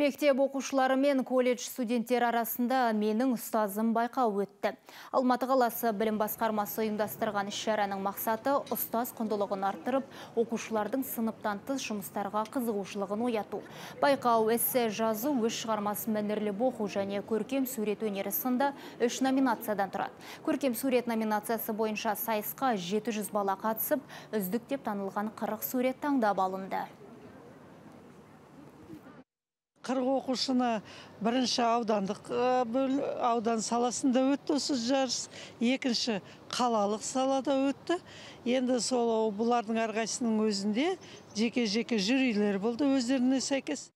Мектеп оқушылары мен колледж студенттері арасында менің ұстазым байқау өтті. Алматы қаласы білім басқармасы ұйымдастырған іс-шараның мақсаты ұстаз құндылығын арттырып, оқушылардың сыныптан тыс жұмыстарға қызығушылығын ояту. Байқау эссе жазу, өз шығармасын мәнерлеп оқу және көркем сурет өнері сынды үш номинациядан тұрады. Көркем сурет номинациясы бойынша сайысқа 700 бала қатысып, үздік деп танылған 40 сурет таңдап алынды. Қырық оқушыны бірінші аудандық аудан саласында өтті осы жарыс. Екінші қалалық салада өтті. Енді сол бұлардың әрқайсысының өзінде жеке жеке жюрилер болды өздеріне сәйкес.